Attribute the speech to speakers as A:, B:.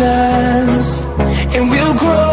A: and we'll grow